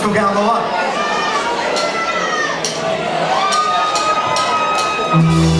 Let's go down the line.